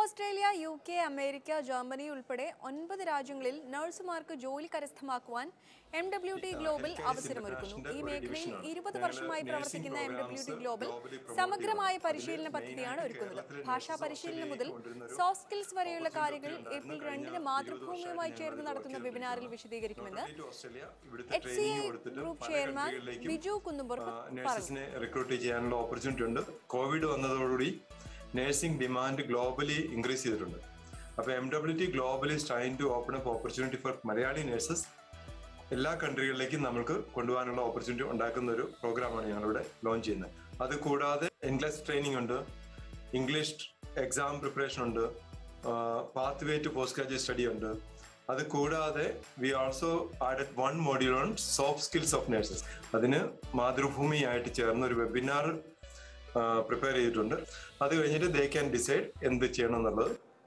Australia U K America Germany ഉൾപ്പെടെ ഒൻപത് രാജ്യങ്ങളിൽ നഴ്സുമാർക്ക് ജോലി കരസ്ഥമാക്കുവാൻ എം ഡബ്ല്യു ടി ഗ്ലോബൽ അവസരമൊരുക്കുന്നു. ഈ മേഖലയിൽ ഇരുപത് വർഷമായി പ്രവർത്തിക്കുന്ന എം ഡബ്ല്യു ടി ഗ്ലോബൽ സമഗ്രമായ പരിശീലന പദ്ധതിയാണ് ഒരുക്കുന്നത്. ഭാഷാ പരിശീലനം മുതൽ സോഫ്റ്റ് സ്കിൽസ് വരെയുള്ള കാര്യങ്ങൾ ഏപ്രിൽ രണ്ടിന് മാതൃഭൂമിയുമായി ചേർന്ന് നടത്തുന്ന വെബിനാറിൽ വിശദീകരിക്കുമെന്ന് H C I group chairman Biju നഴ്സസിനെ recruit ചെയ്യാനുള്ള ഓപ്പർച്യൂണിറ്റി ഉണ്ട്. കോവിഡ് വന്നതോടുകൂടി നഴ്സിംഗ് ഡിമാൻഡ് ഗ്ലോബലി ഇൻക്രീസ് ചെയ്തിട്ടുണ്ട്. അപ്പോൾ M W T globally stain to open up opportunity for Malayali nurses എല്ലാ കൺട്രികളിലേക്കും നമുക്ക് കൊണ്ടുപോകാനുള്ള ഓപ്പർച്യൂണിറ്റി ഉണ്ടാക്കുന്ന ഒരു പ്രോഗ്രാമാണ് ഞങ്ങളിവിടെ ലോഞ്ച് ചെയ്യുന്നത്. അത് കൂടാതെ ഇംഗ്ലീഷ് ട്രെയിനിങ് ഉണ്ട് ഇംഗ്ലീഷ് എക്സാം പ്രിപ്പറേഷൻ ഉണ്ട് pathway to post graduate study ഉണ്ട്. അത് കൂടാതെ we also added one module on soft skills of nurses അതിന് മാതൃഭൂമിയായിട്ട് ചേർന്ന ഒരു വെബിനാർ പ്രിപ്പയർ ചെയ്തിട്ടുണ്ട്. അത് കഴിഞ്ഞിട്ട് ദേ ക്യാൻ ഡിസൈഡ് എന്ത് ചെയ്യണം എന്നുള്ളത്